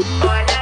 Hola.